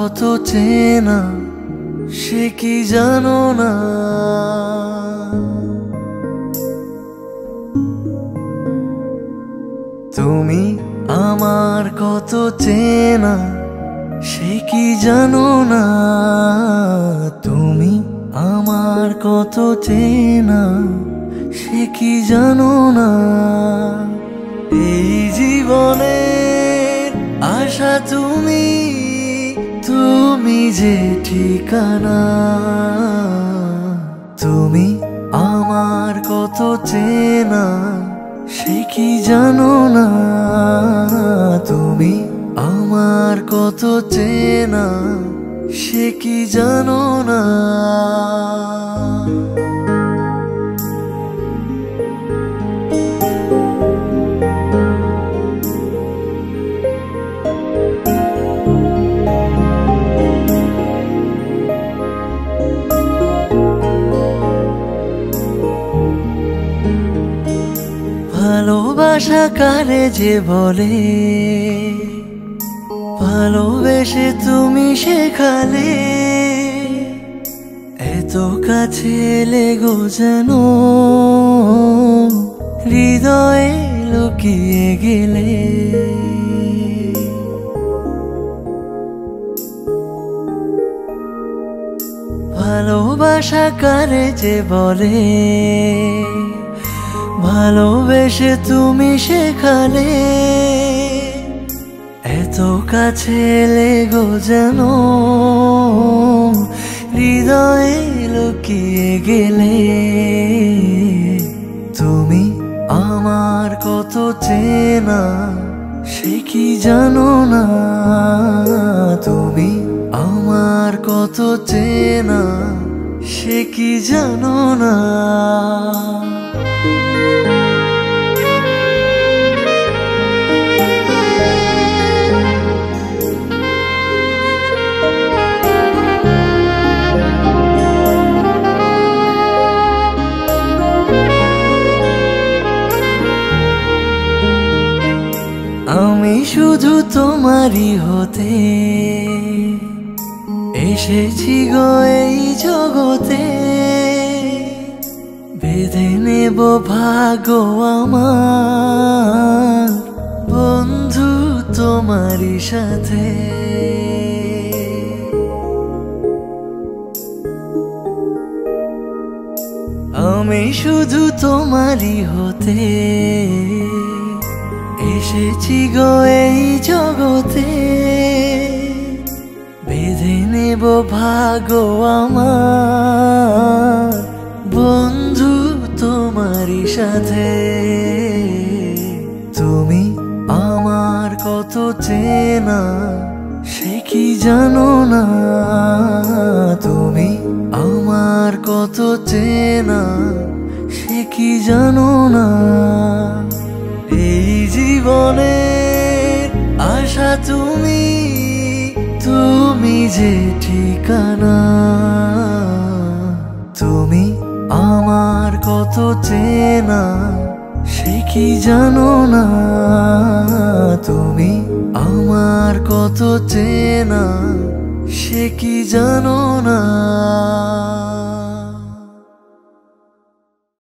কত চেনা, সে কি জানো না? তুমি আমার কত চেনা, সে কি জানো না? তুমি আমার কত চেনা, সে কি জানো না? যে ঠিকানা, তুমি আমার কত চেনা, সে কি জানো না? তুমি আমার কত চেনা, সে কি জানো না? ভালোবাসা কারে যে বলে, ভালোবেসে তুমি শেখালে, এত কাছে লেগো যেন হৃদয়ে লুকিয়ে গেলে। ভালোবাসা কারে যে বলে ভালোবেসে তুমি সেখানে। এত কাছে লেগো যেন হৃদয়ে লুকিয়ে গেলে। তুমি আমার কত চেনা, সে কি জানো না? তুমি আমার কত চেনা, সে কি জানো না? আমি শুধু তোমারই হতে এসেছি গো এই জগতে। বেঁধে নেব ভাগ্য আমার বন্ধু তোমারই সাথে। আমি শুধু তোমারই হতে এসেছি গো এই জগতে। বেঁধে নেব ভাগ্য আমার। বন্ধু তোমারই সাথে। তুমি আমার কত চেনা, সে কি জানো না? তুমি আমার কত চেনা, সে কি জানো না? এই জীবনে আশা তুমি তুমি যে ঠিকানা। তুমি আমার কত চেনা, সে কি জানো না? তুমি আমার কত চেনা, সে কি জানো না?